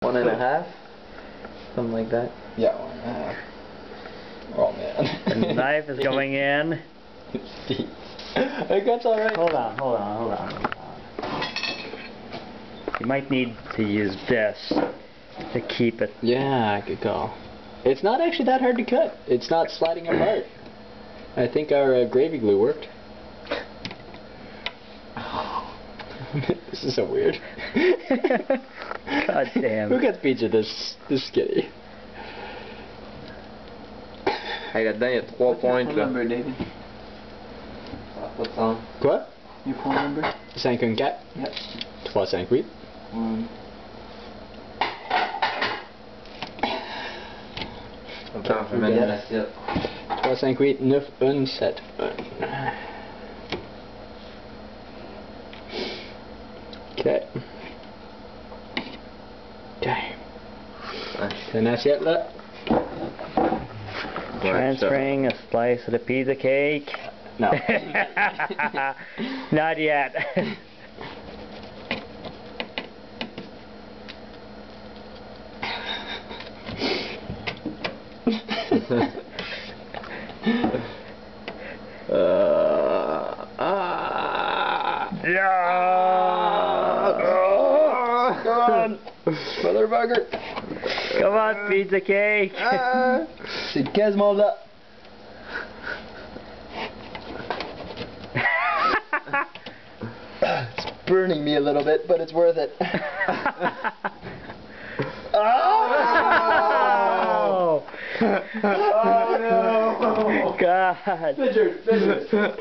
One and a half? Something like that. Yeah, one and a half. Oh man. The knife is going in. Steve. I think that's alright. Hold on, hold on, hold on, hold on. You might need to use this to keep it. Yeah, good call. It's not actually that hard to cut. It's not sliding apart. I think our uh, gravy glue worked. this is so weird. God damn. Who gets pizza this this skinny? Hey, là-dedans, il y a trois pointes, là. David. Ça a pas de sens. Quoi? Your phone number? 5 1 4 Yep. 3 5 8 One. Attends, je vais mettre l'assiette. 3 5 8 9 1 7 1. Ok. Ok. C'est une assiette là? Transferring a slice of the pizza cake. No. Not yet. uh, ah. yeah. God. Motherfucker. Come on, pizza cake. Ah. C'est quasiment là. It's burning me a little bit, but it's worth it. oh! oh no! God. Richard, Richard.